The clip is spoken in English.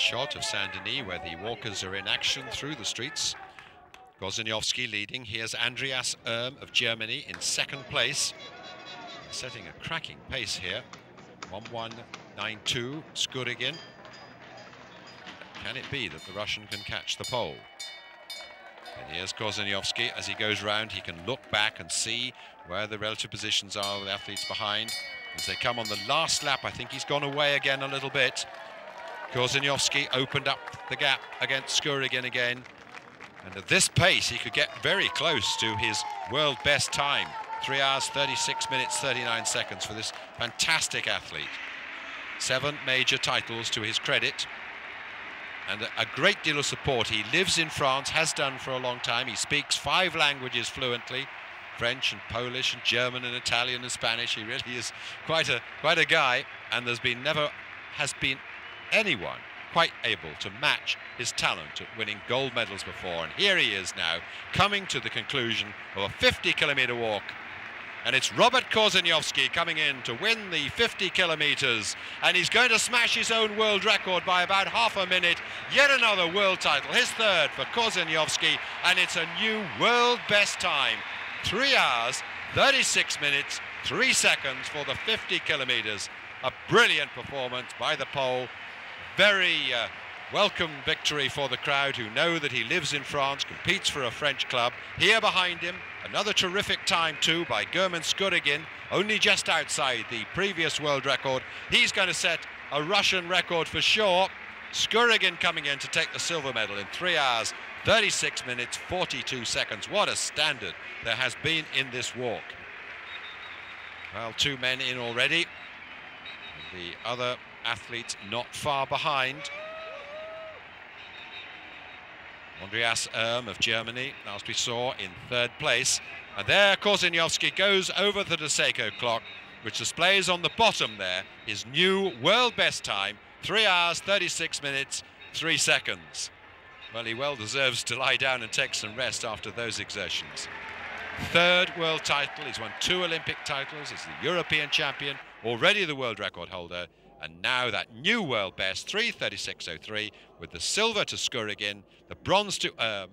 shot of Saint-Denis where the walkers are in action through the streets. Korzeniowski leading. Here's Andreas Erm of Germany in second place. Setting a cracking pace here. 1192 Skurygin. Can it be that the Russian can catch the pole? And here's Korzeniowski. As he goes round, he can look back and see where the relative positions are the athletes behind. As they come on the last lap, I think he's gone away again a little bit. Korzeniowski opened up the gap against Skurygin again. And at this pace, he could get very close to his world best time. 3 hours, 36 minutes, 39 seconds for this fantastic athlete. Seven major titles to his credit. And a great deal of support. He lives in France, has done for a long time. He speaks five languages fluently. French and Polish and German and Italian and Spanish. He really is quite a quite a guy. And there's been never has been anyone quite able to match his talent at winning gold medals before. And here he is now, coming to the conclusion of a 50 kilometre walk. And it's Robert Korzeniowski coming in to win the 50 kilometres. And he's going to smash his own world record by about half a minute. Yet another world title, his third for Korzeniowski. And it's a new world best time. Three hours, 36 minutes, three seconds for the 50 kilometres. A brilliant performance by the Pole very uh, welcome victory for the crowd who know that he lives in France, competes for a French club. Here behind him, another terrific time too by German Skurygin, only just outside the previous world record. He's going to set a Russian record for sure. Skurygin coming in to take the silver medal in 3 hours, 36 minutes, 42 seconds. What a standard there has been in this walk. Well, two men in already. The other athletes not far behind. Andreas Erm of Germany, as we saw, in third place. And there Korzeniowski goes over the Seiko clock, which displays on the bottom there his new world best time, 3 hours, 36 minutes, 3 seconds. Well, he well deserves to lie down and take some rest after those exertions. Third world title, he's won two Olympic titles, he's the European champion, already the world record holder, and now that new world best, 336.03, with the silver to Skurygin, the bronze to um,